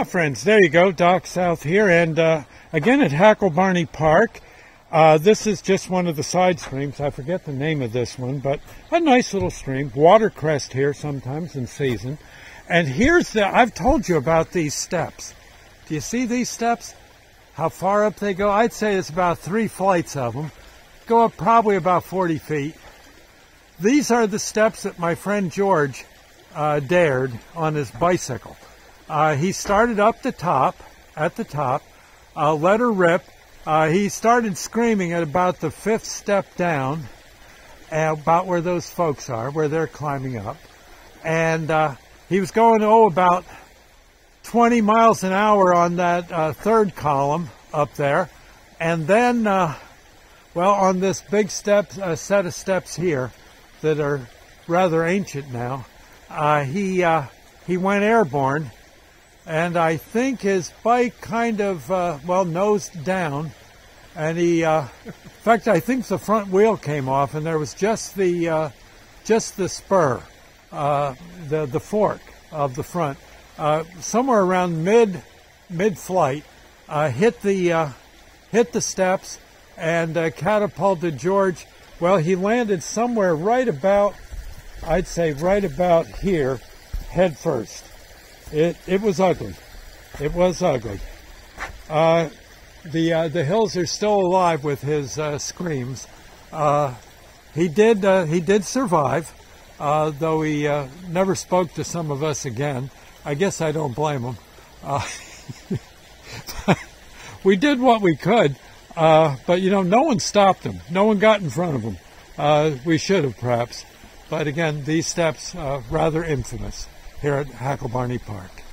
Ah, friends, there you go, Doc South here, and uh, again at Hacklebarney Park. Uh, this is just one of the side streams. I forget the name of this one, but a nice little stream. Watercress here sometimes in season. And here's the, I've told you about these steps. Do you see these steps? How far up they go? I'd say it's about three flights of them. Go up probably about 40 feet. These are the steps that my friend George uh, dared on his bicycle. Uh, he started up the top, at the top, uh, let her rip. Uh, he started screaming at about the fifth step down, about where those folks are, where they're climbing up. And uh, he was going, oh, about 20 miles an hour on that uh, third column up there. And then, uh, well, on this big step, set of steps here that are rather ancient now, he, he went airborne and I think his bike kind of uh, well nosed down, and he, uh, in fact, I think the front wheel came off, and there was just the uh, just the spur, uh, the the fork of the front, uh, somewhere around mid mid flight, uh, hit the hit the steps and catapulted George. Well, he landed somewhere right about, I'd say, right about here, head first. It it was ugly. It was ugly. Uh, the uh, the hills are still alive with his uh, screams. Uh, he did uh, he did survive, though he never spoke to some of us again. I guess I don't blame him. we did what we could, but you know, no one stopped him. No one got in front of him. we should have perhaps, but again, these steps are rather infamous here at Hacklebarney Park.